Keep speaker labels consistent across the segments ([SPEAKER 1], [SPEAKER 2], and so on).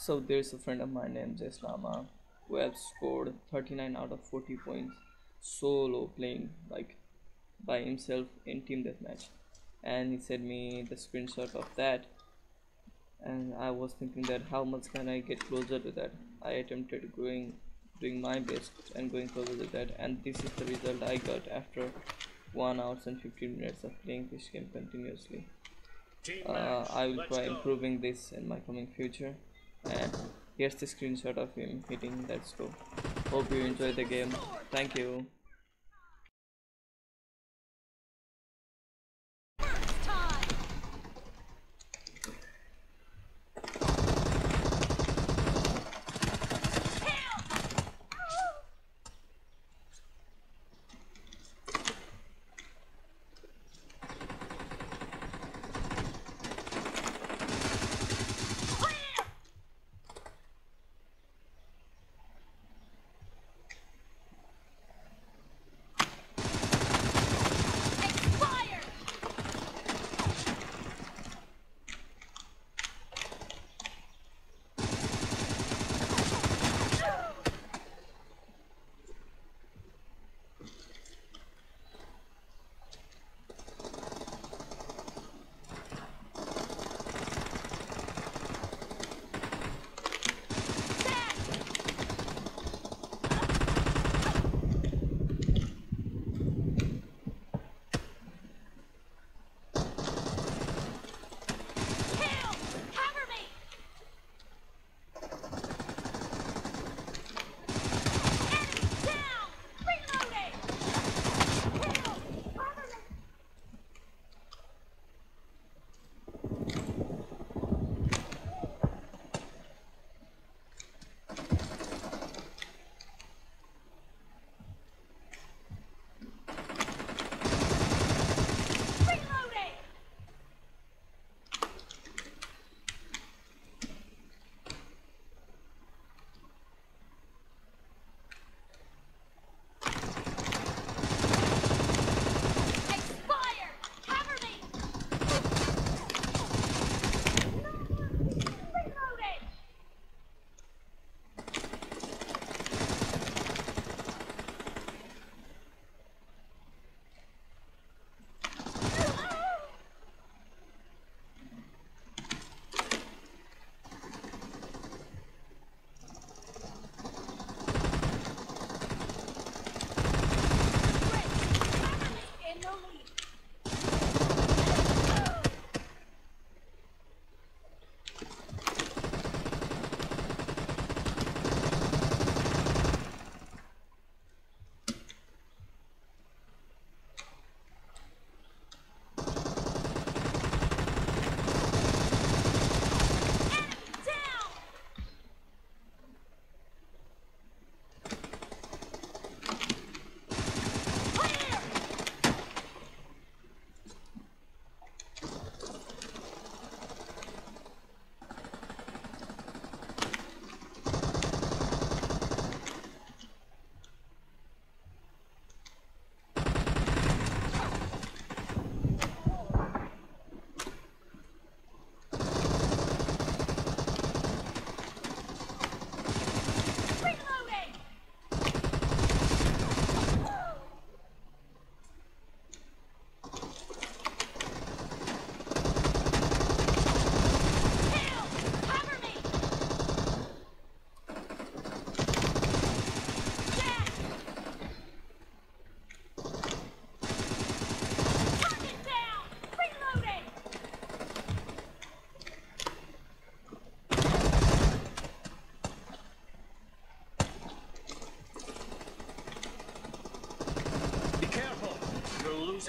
[SPEAKER 1] So there's a friend of mine named Islama who have scored 39 out of 40 points solo playing like by himself in team deathmatch. And he sent me the screenshot of that. And I was thinking that how much can I get closer to that? I attempted going doing my best and going closer to that. And this is the result I got after 1 hours and 15 minutes of playing this game continuously. Uh. I will try improving this in my coming future and here's the screenshot of him hitting that scope hope you enjoy the game. Thank you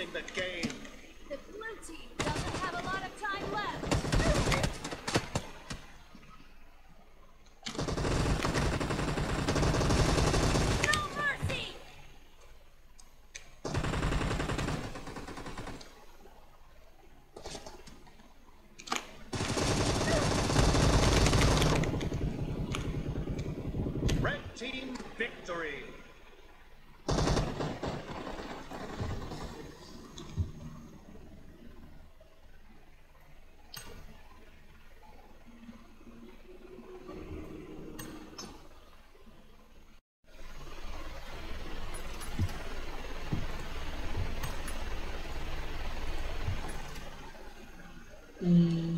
[SPEAKER 2] losing the game.
[SPEAKER 3] The blue team doesn't have a lot of time left. No mercy!
[SPEAKER 2] Red team victory.
[SPEAKER 4] Hmm.